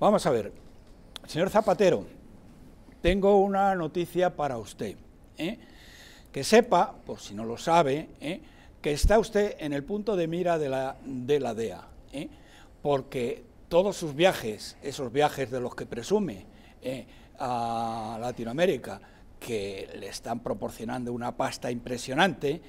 Vamos a ver, señor Zapatero, tengo una noticia para usted. ¿eh? Que sepa, por si no lo sabe, ¿eh? que está usted en el punto de mira de la, de la DEA, ¿eh? porque todos sus viajes, esos viajes de los que presume a Latinoamérica, que le están proporcionando una pasta impresionante,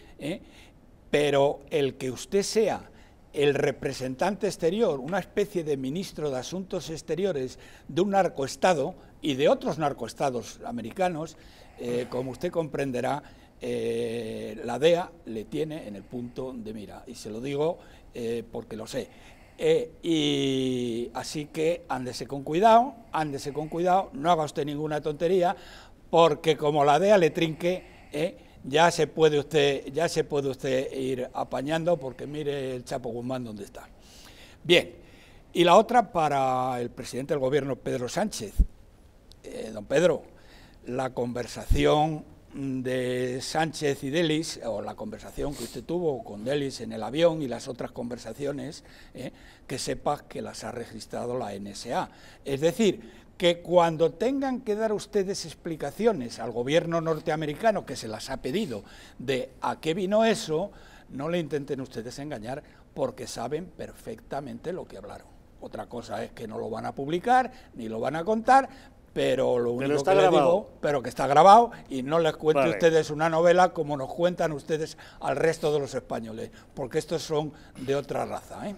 pero el que usted sea el representante exterior, una especie de ministro de Asuntos Exteriores de un narcoestado y de otros narcoestados americanos, eh, como usted comprenderá, eh, la DEA le tiene en el punto de mira. Y se lo digo eh, porque lo sé. y así que ándese con cuidado, ándese con cuidado, no haga usted ninguna tontería, porque como la DEA le trinque, ya se puede usted, ya se puede usted ir apañando porque mire el Chapo Guzmán donde está. Bien, y la otra para el presidente del gobierno, Pedro Sánchez. Eh, don Pedro, la conversación de Sánchez y Delis, o la conversación que usted tuvo con Delis en el avión y las otras conversaciones, eh, que sepa que las ha registrado la NSA. Es decir, que cuando tengan que dar ustedes explicaciones al gobierno norteamericano que se las ha pedido de a qué vino eso, no le intenten ustedes engañar porque saben perfectamente lo que hablaron. Otra cosa es que no lo van a publicar ni lo van a contar, pero lo único que les digo, pero que está grabado y no les cuente ustedes una novela como nos cuentan ustedes al resto de los españoles, porque estos son de otra raza. ¿eh?